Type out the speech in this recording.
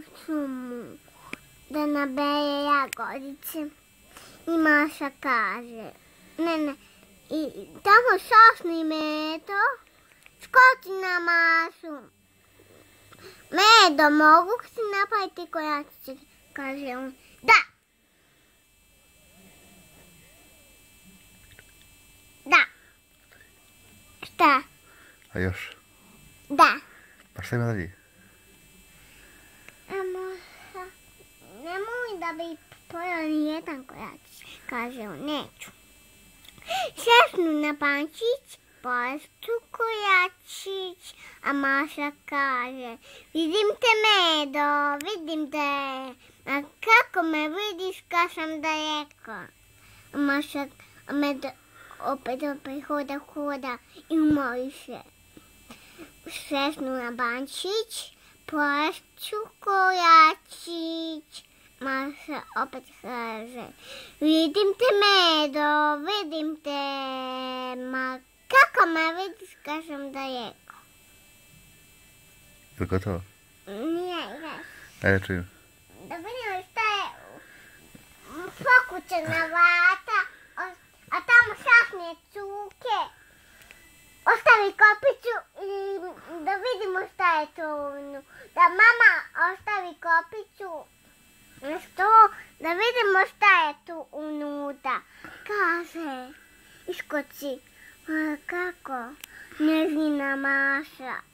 u šumu da nabeje jagodice. I Maša kaže, ne, ne, i tamo šasni meto, skoči na Mašu. Medo, mogu si napraviti kojačiće? Kaže on, da. Da. Šta? A još? Da. Pa šta ima dalje? Bi pojao ni jedan kojačić. Kaže on, neću. Šesnu na pančić, postu kojačić, a Maša kaže, vidim te medo, vidim te, a kako me vidiš kad sam daleko? A Maša, a medo opet opet hoda, hoda i umoji se. Šesnu na pančić, postu kojačić, Maša opet kaže, vidim te medo, vidim te, ma kako me vidiš sam daleko? Je li gotovo? Nije, ne. Ajde čujem. Da vidimo šta je pokućena vata, a tamo šasne cuke. Ostavi kopicu i da vidimo šta je to. unu- Da mama ostavi kopicu sto, da vidimo šta je tu unutra. Kaže, iskoči. Kako? Njezina Maša.